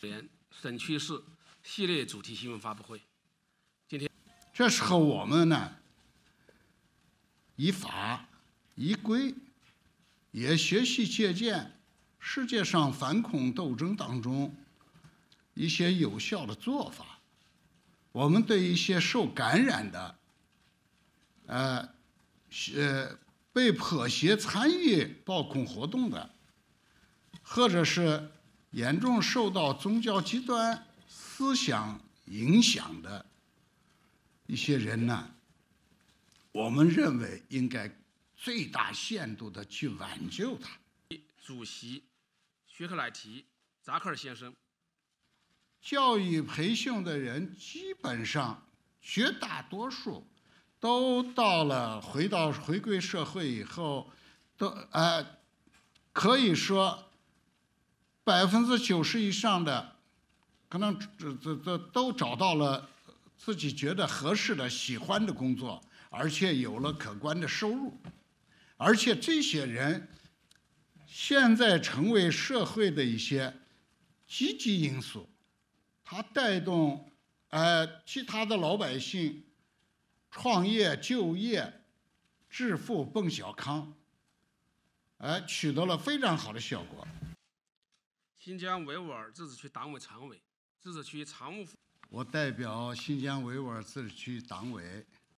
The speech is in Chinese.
连省区市系列主题新闻发布会。今天，这时候我们呢，依法依规，也学习借鉴世界上反恐斗争当中一些有效的做法。我们对一些受感染的，呃，呃，被迫胁参与暴恐活动的，或者是严重受到宗教极端思想影响的一些人呢，我们认为应该最大限度的去挽救他。主席薛克莱提扎克尔先生。教育培训的人基本上绝大多数都到了回到回归社会以后，都呃可以说百分之九十以上的可能这这这都找到了自己觉得合适的、喜欢的工作，而且有了可观的收入，而且这些人现在成为社会的一些积极因素。它带动，呃，其他的老百姓创业、就业、致富、奔小康，哎，取得了非常好的效果。新疆维吾尔自治区党委常委、自治区常务副，我代表新疆维吾尔自治区党委。